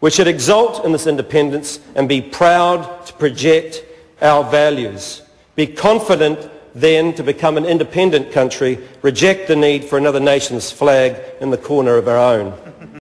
We should exult in this independence and be proud to project our values. Be confident then to become an independent country, reject the need for another nation's flag in the corner of our own.